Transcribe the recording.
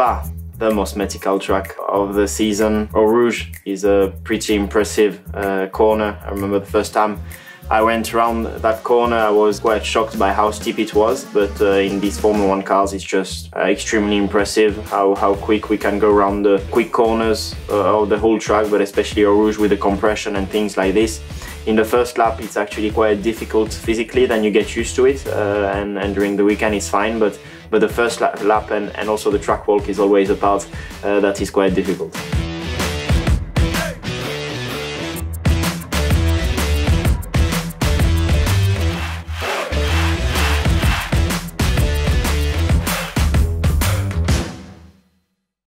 Spa, the most mythical track of the season. Eau Rouge is a pretty impressive uh, corner. I remember the first time I went around that corner, I was quite shocked by how steep it was, but uh, in these Formula One cars, it's just uh, extremely impressive how, how quick we can go around the quick corners uh, of the whole track, but especially Eau Rouge with the compression and things like this. In the first lap, it's actually quite difficult physically, then you get used to it, uh, and, and during the weekend it's fine, but, but the first lap, and, and also the track walk is always a part uh, that is quite difficult.